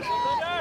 boys.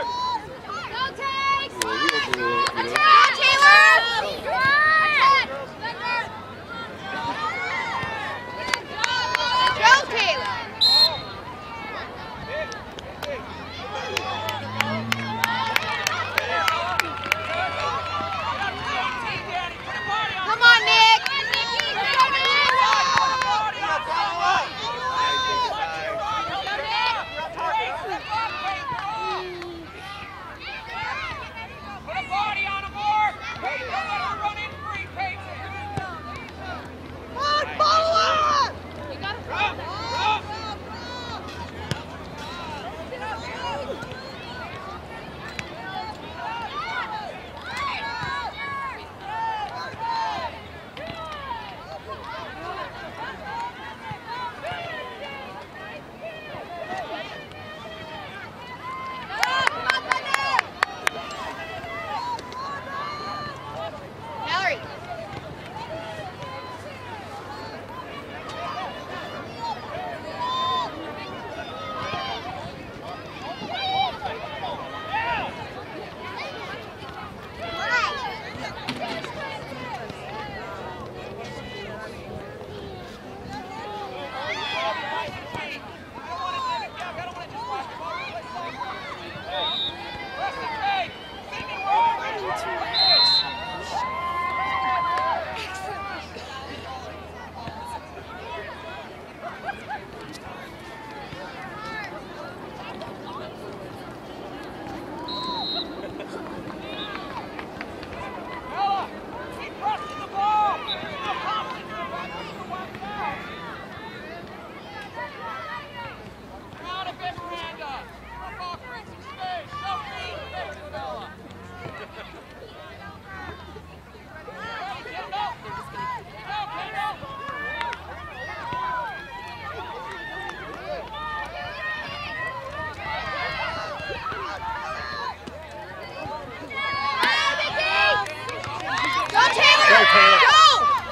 Taylor! Go,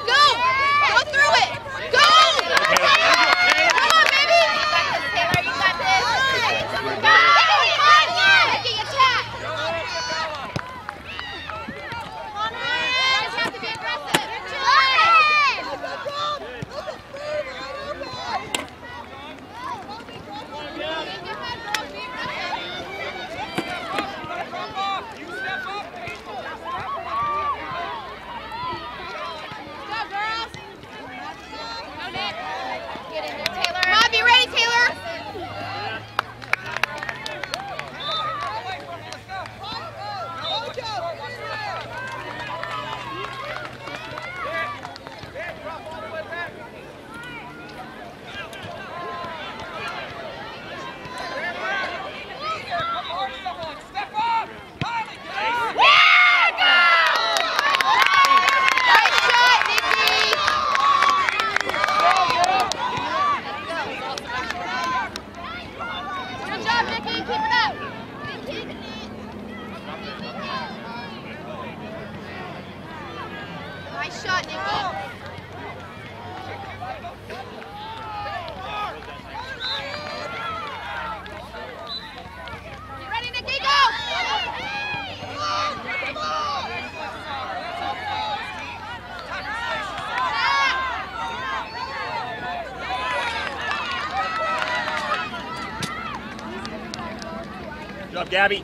Taylor. Go! Go! Go through it! Go! Come on, baby! You got this, Taylor. You got this. Go! Mickey, attack! Come on, Ryan. Guys have to be aggressive. Drop off. You step up, Peyton. Go, girls! Go, Nick! Get in there, Taylor. Come on, be ready, Taylor! Yeah, go! Nice shot, Nikki! Good job, Nikki. Keep it up. Nice shot, Nikki. You ready, Nikki? Go! Good job, Gabby.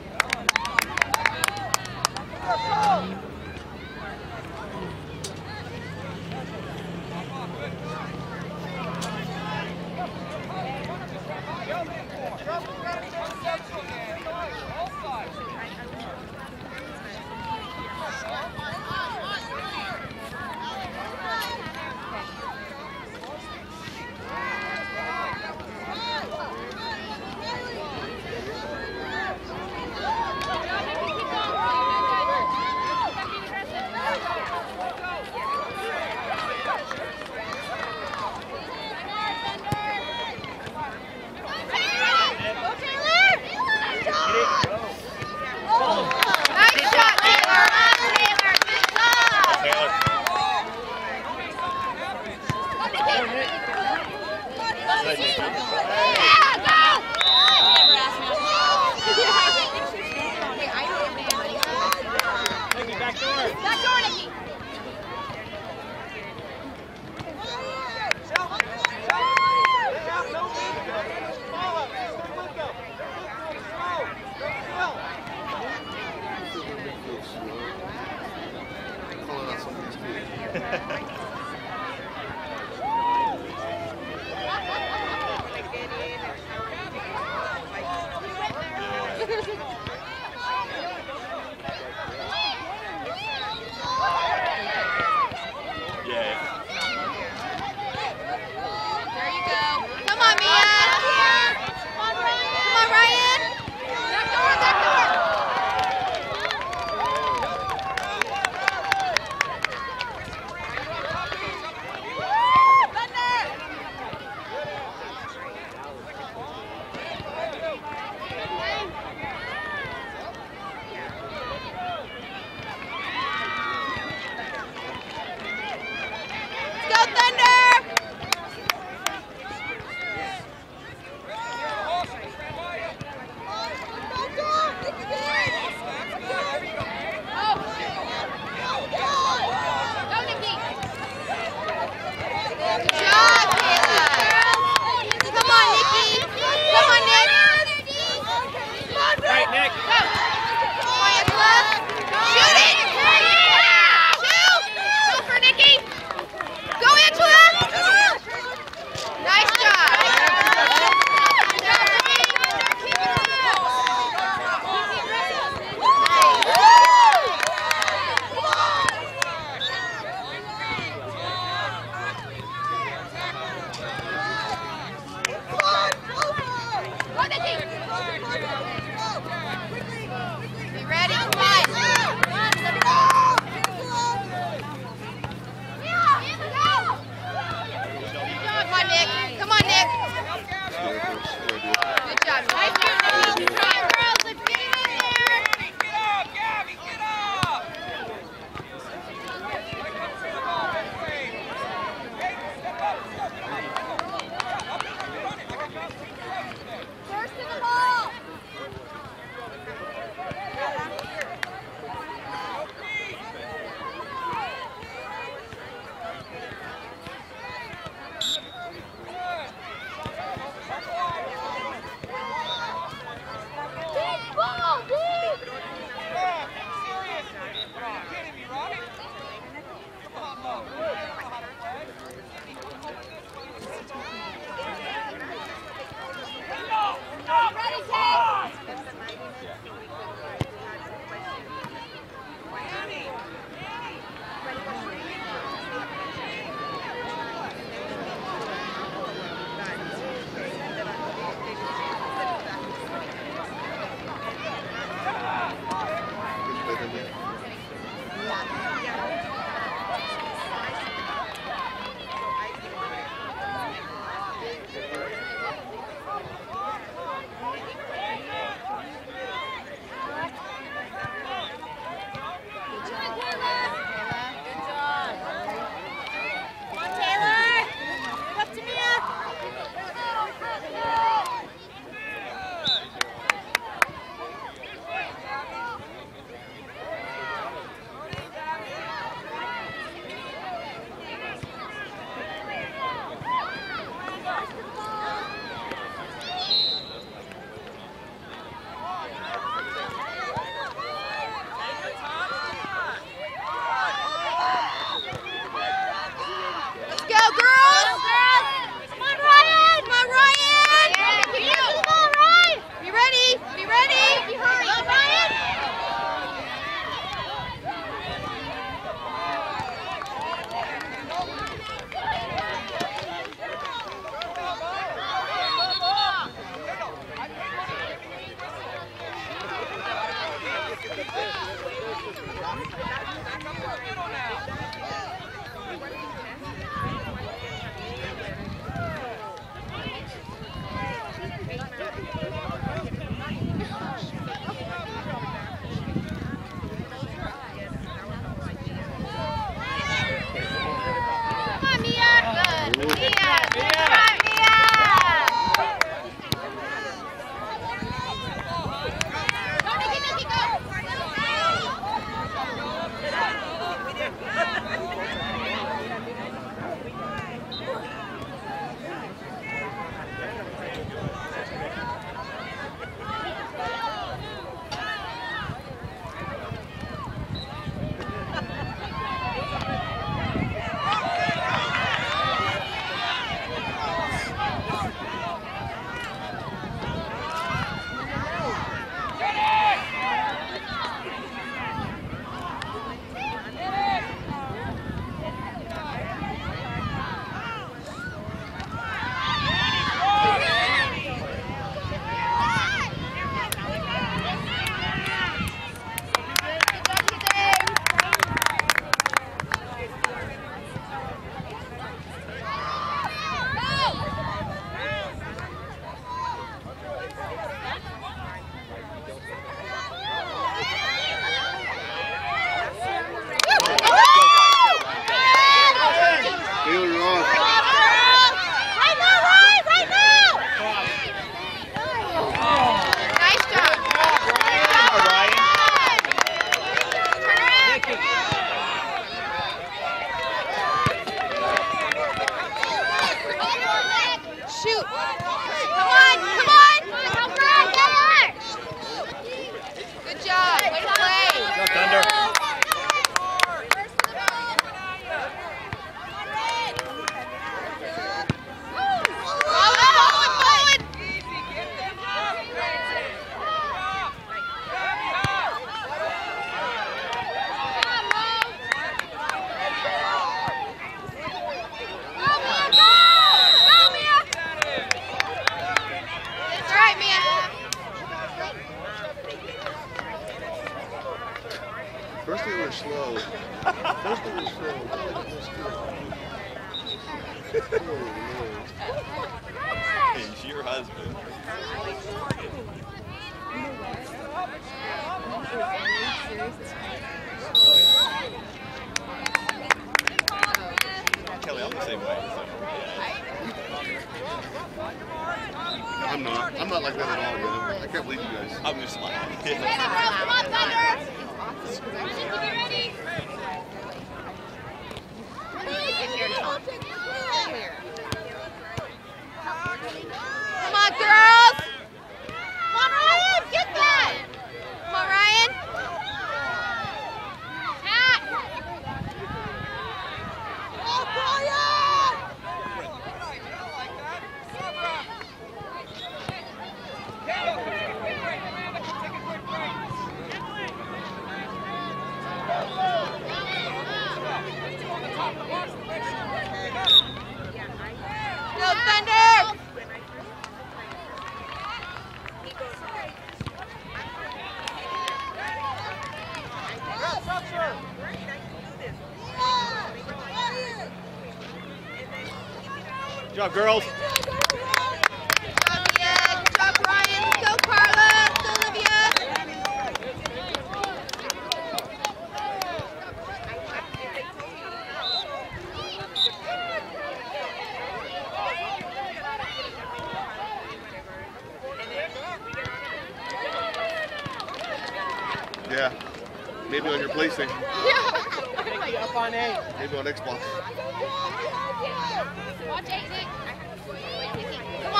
Good job, girls.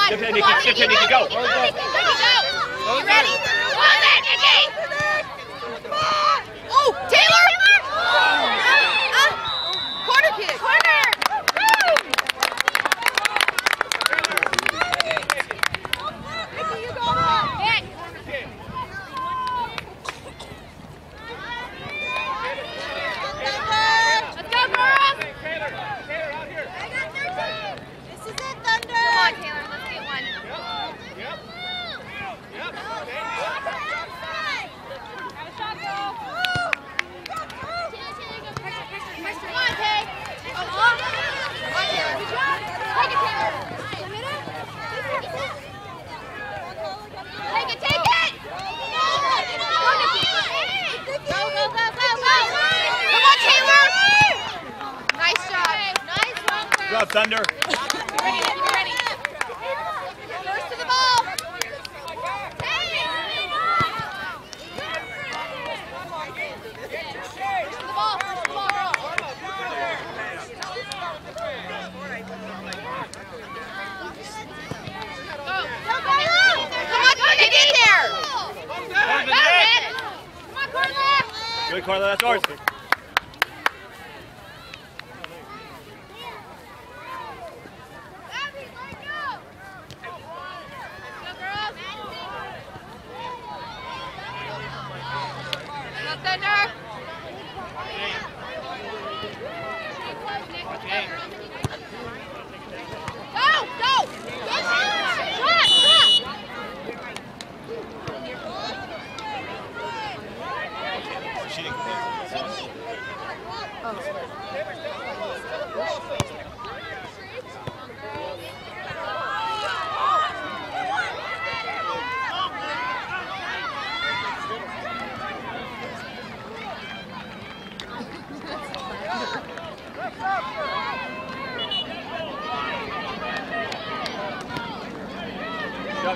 Tiffany, Nikki, Tiffany, Nikki, go.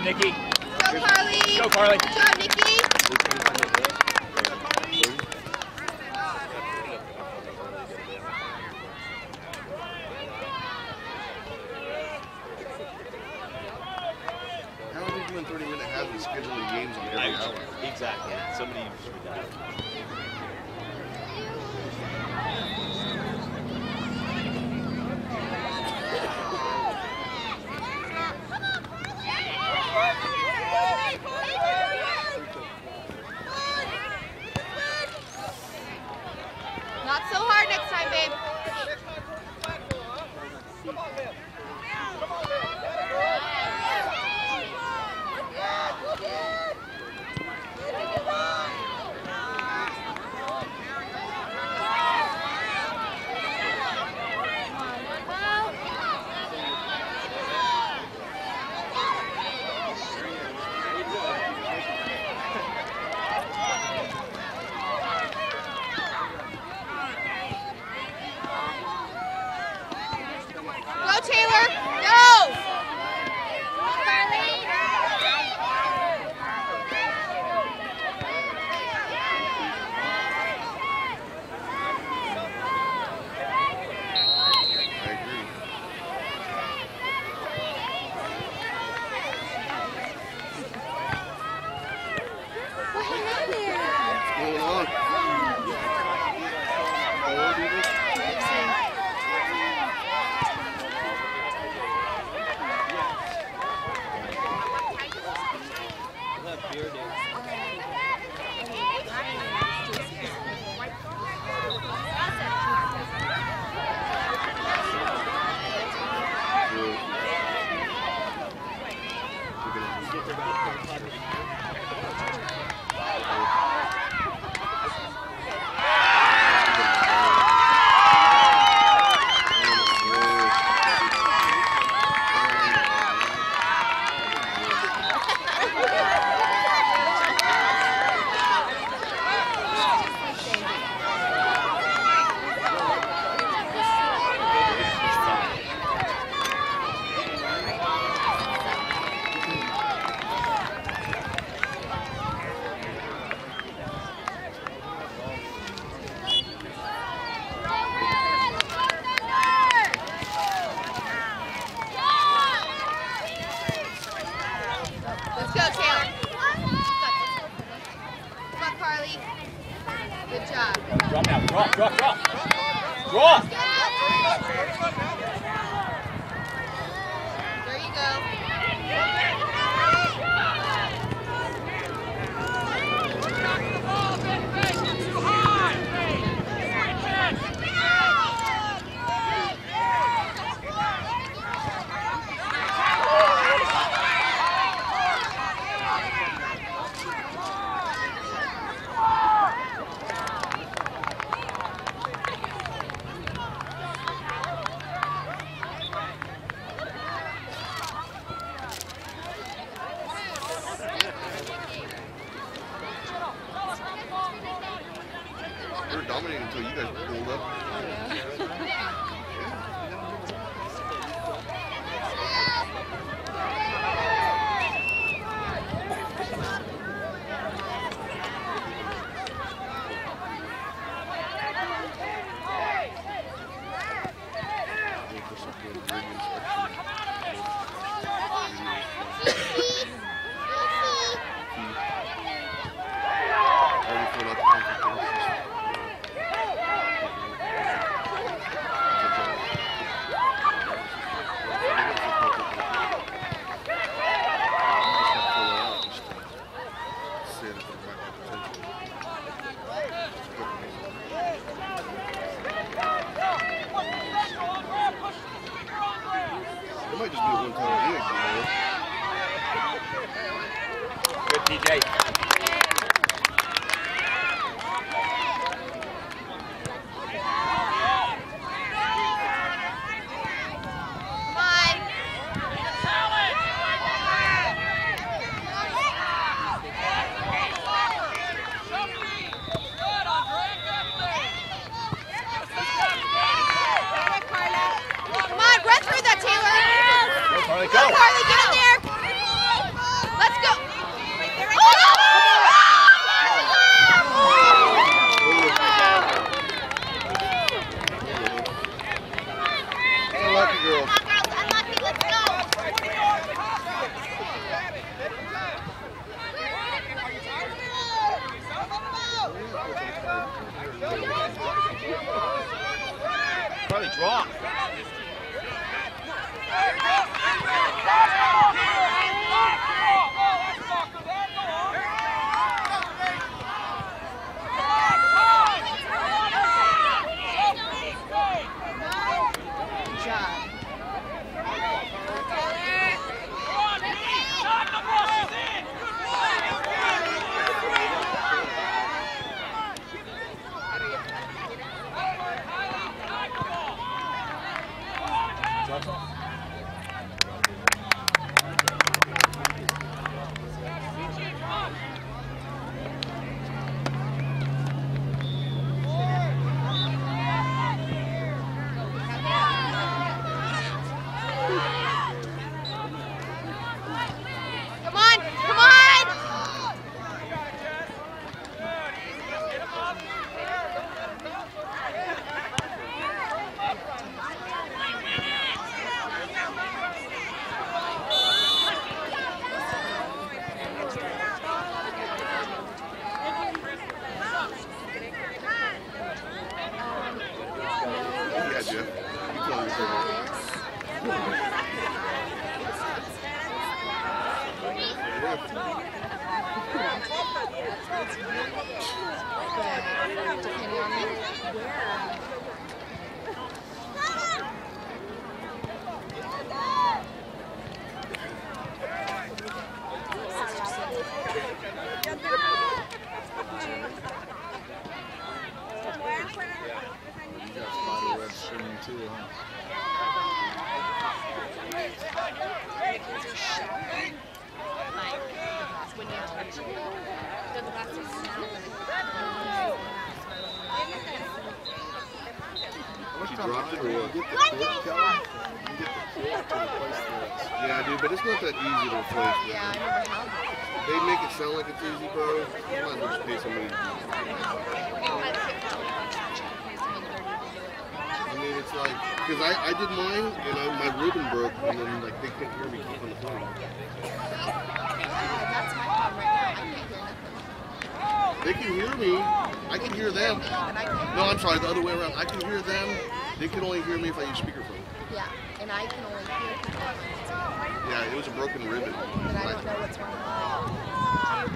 Nikki. somebody usually that. 좋아. 就一个 too, huh? She dropped it or but it's not that easy to replace. Yeah, I never that. They make it sound like it's easy, bro. As just pay somebody. to do it. My kid probably wants to pay somebody thirty to do it. I mean, it's like, because I, I did mine and I, my ribbon broke and then like they couldn't hear me on the phone. Yeah, that's my problem right now. I can't hear. They can hear me. I can hear them. But I can't. No, I'm sorry, the other way around. I can hear them. They can only hear me if I use speakerphone. Yeah, and I can only hear people when it's on. Yeah, it was a broken ribbon. But I don't know what's wrong